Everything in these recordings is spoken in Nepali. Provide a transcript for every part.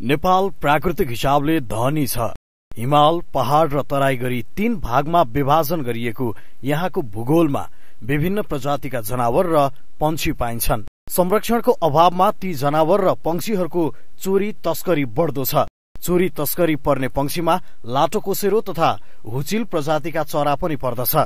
नेपाल प्राकृतिक हिसाबले धनी छ। हिमाल पहाड़ र तराई गरी तीन भागमा विभाजन गरिएको यहाँको भूगोलमा विभिन्न प्रजातिका जनावर र पंक्षी पाइन्छन्। संरक्षणको अभावमा ती जनावर र पंक्षीहरूको चोरी तस्करी बढ़दो छ। चोरी तस्करी पर्ने पंक्षीमा लाटोकोसेरो तथा हुचिल प्रजातिका चरा पनि पर्दछ।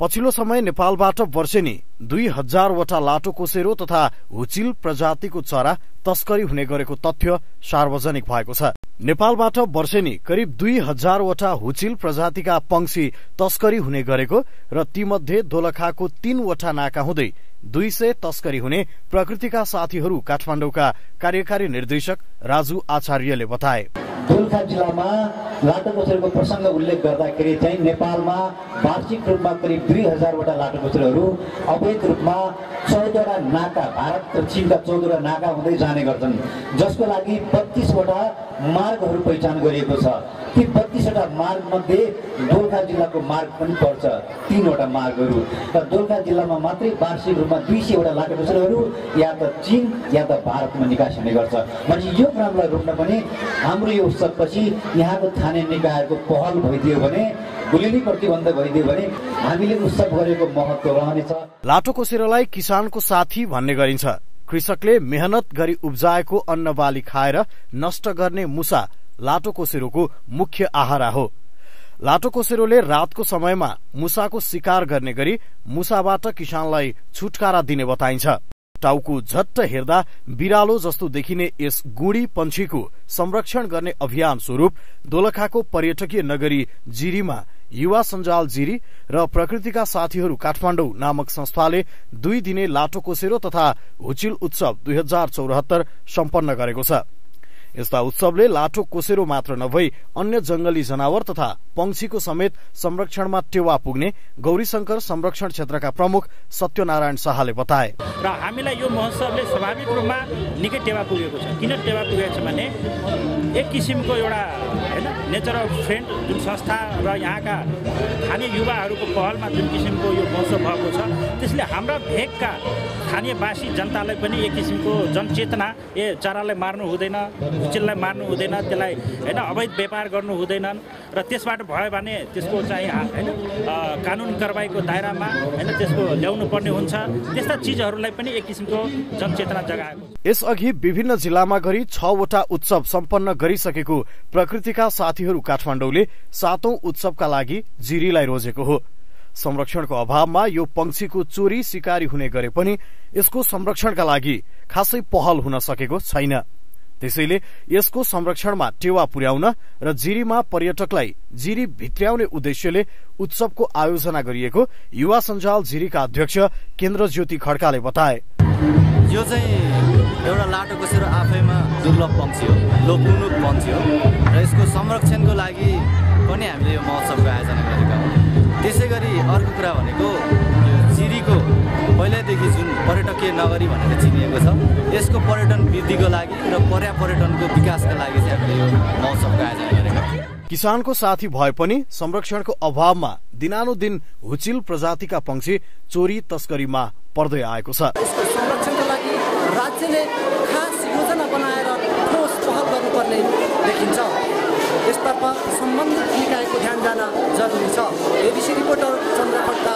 पछिल्लो समय नेपालबाट वर्षेनी दुई हजारवटा लाटोकोसेरो तथा हुचिल प्रजातिको चरा तस्करी हुने गरेको तथ्य सार्वजनिक भएको छ। नेपालबाट वर्षेनी करिब दुई हजारवटा हुचिल प्रजातिका पंक्षी तस्करी हुने गरेको र तीमध्ये दोलखाको तीनवटा नाका हुँदै दुई सय तस्करी हुने प्रकृतिका साथीहरू काठमाडौँका कार्यकारी निर्देशक राजु आचार्यले बताए। दोलखा जिल्लामा लाटोकोसेरोको प्रसङ्ग उल्लेख गर्दाखेरि चाहिँ नेपालमा वार्षिक रूपमा करिब दुई हजारवटा लाटोकोसेरोहरू अवैध रूपमा चौधवटा नाका भारत र चिनका चौधवटा नाका हुँदै जाने गर्छन्। जसको लागि बत्तीसवटा मार्गहरू पहिचान गरिएको छ। ती बत्तीसवटा मार्गमध्ये दोलखा जिल्लाको मार्ग पनि पर्छ तिनवटा मार्गहरू। र दोलखा जिल्लामा मात्रै वार्षिक रूपमा दुई सयवटा लाटोकोसेरोहरू या त चिन या त भारतमा निकास हुने गर्छ। भने यो क्रमलाई रोक्न पनि हाम्रो यो उत्सवपछि यहाँको स्थानीय निकायहरूको पहल भइदियो भने गुलिनी प्रतिबन्ध भइदियो भने हामीले उत्सव गरेको महत्व रहनेछ। लाटोकोसेरोलाई किसानको साथी भन्ने गरिन्छ। कृषकले मेहनत गरी उब्जाएको अन्न बाली खाएर नष्ट गर्ने मुसा लाटोकोसेरोको मुख्य आहारा हो। लाटोकोसेरोले रातको समयमा मुसाको शिकार गर्ने गरी मुसाबाट किसानलाई छुटकारा दिने बताइन्छ। टाउको झट्ट हेर्दा बिरालो जस्तो देखिने यस गुडी पंक्षीको संरक्षण गर्ने अभियान स्वरूप दोलखाको पर्यटकीय नगरी जिरीमा युवा सञ्जाल जिरी र प्रकृतिका साथीहरू काठमाडौँ नामक संस्थाले दुई दिने लाटोकोसेरो तथा हुचिल उत्सव दुई हजार चौरात्तर सम्पन्न गरेको छ। यस्ता उत्सवले लाठो कोसेरो मात्र नभई अन्य जंगली जनावर तथा पंक्षीको समेत संरक्षणमा टेवा पुग्ने गौरीशंकर संरक्षण क्षेत्रका प्रमुख सत्यनारायण शाहले बताए। र हामीलाई यो महोत्सवले स्वाभाविक रूपमा निकै टेवा पुगेको छ। किन टेवा पुगेको छ भने एक किसिमको एउटा होइन नेचर अफ फ्रेन्ड जुन संस्था र यहाँका स्थानीय युवाहरूको पहलमा जुन किसिमको यो महोत्सव भएको छ त्यसले हाम्रा भेगका स्थानीयवासी जनतालाई पनि एक किसिमको जनचेतना ए चरालाई मार्नु हुँदैन चिल्लाई मार्नु हुँदैन त्यसलाई होइन अवैध व्यापार गर्नु हुँदैनन् र त्यसबाट भयो भने त्यसको चाहिँ होइन कानुन कारवाहीको दायरामा होइन त्यसको ल्याउनु पर्ने हुन्छ। त्यस्ता चिजहरूलाई पनि एक किसिमको जनचेतना जगाएको। यसअघि विभिन्न जिल्लामा गरी छवटा उत्सव सम्पन्न गरिसकेको प्रकृतिका साथीहरू काठमाडौँले सातौं उत्सवका लागि जिरीलाई रोजेको हो। संरक्षणको अभावमा यो पंक्षीको चोरी शिकारी हुने गरे पनि यसको संरक्षणका लागि खासै पहल हुन सकेको छैन। त्यसैले यसको संरक्षणमा टेवा पुर्याउन र जिरीमा पर्यटकलाई जिरी भित्र्याउने उद्देश्यले उत्सवको आयोजना गरिएको युवा सञ्जाल जिरीका अध्यक्ष केन्द्र ज्योति खड्काले बताए। यो चाहिँ एउटा सेरो आफैमा दुर्लभ पक्षी हो पक्षी हो। र यसको संरक्षणको लागि नगरी भनेर चिनिएको छ। यसको पर्यटन वृद्धिको लागि र पर्या पर्यटनको विकासका लागि चाहिँ हामीले यो महोत्सवको आयोजना गरेका किसानको साथी भए पनि संरक्षणको अभावमा दिनानुदिन हुचिल प्रजातिका पंक्षी चोरी तस्करीमा पर्दै आएको छ। यसको संरक्षणको लागि राज्यले खास योजना बनाएर ठोस पहल गर्नुपर्ने देखिन्छ। यसतर्फ सम्बन्धित निकायको ध्यान जान जरुरी छ। एबिसी रिपोर्टर चन्द्र खड्का